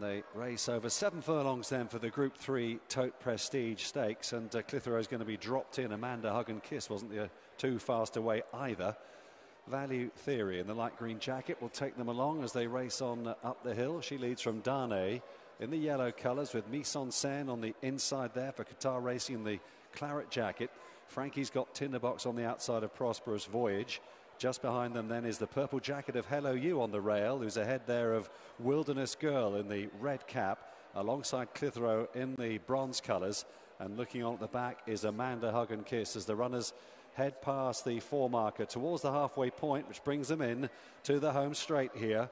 And they race over seven furlongs then for the Group 3 Tote Prestige Stakes. And uh, Clitheroe is going to be dropped in. Amanda Hug and Kiss wasn't the, uh, too fast away either. Value Theory in the light green jacket will take them along as they race on uh, up the hill. She leads from Dane in the yellow colours with Mise en Scène on the inside there for Qatar Racing in the claret jacket. Frankie's got Tinderbox on the outside of Prosperous Voyage. Just behind them then is the purple jacket of Hello You on the rail, who's ahead there of Wilderness Girl in the red cap, alongside Clitheroe in the bronze colours. And looking on at the back is Amanda Hug and Kiss as the runners head past the four marker towards the halfway point, which brings them in to the home straight here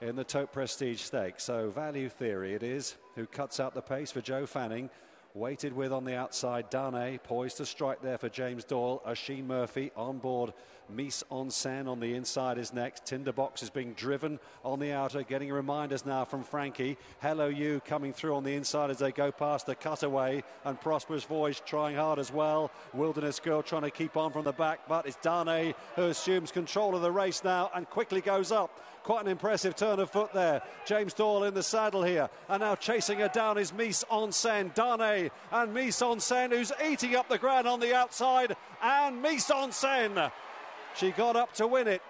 in the Tote Prestige Stakes. So Value Theory it is, who cuts out the pace for Joe Fanning. Waited with on the outside, Dane poised to strike there for James Doyle. Oisin Murphy on board. Mise en Scène on the inside is next. Tinderbox is being driven on the outer, getting reminders now from Frankie. Hello You coming through on the inside as they go past the cutaway. And Prosperous Voyage trying hard as well. Wilderness Girl trying to keep on from the back, but it's Dane who assumes control of the race now and quickly goes up. Quite an impressive turn of foot there. James Doyle in the saddle here. And now chasing her down is Mise en Scène. And Mise en Scène who's eating up the ground on the outside. And Mise en Scène. She got up to win it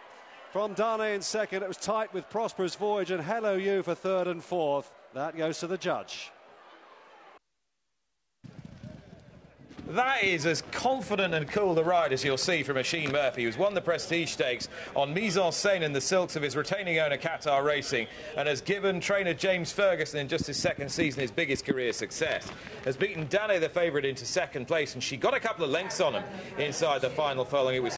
from Dane in second. It was tight with Prosperous Voyage and Hello You for third and fourth. That goes to the judge. That is as confident and cool a ride as you'll see from Oisin Murphy, who's won the Prestige Stakes on Mise en Scène in the silks of his retaining owner Qatar Racing and has given trainer James Ferguson in just his second season his biggest career success. Has beaten Dane, the favourite, into second place, and she got a couple of lengths on him inside the final furlong. It was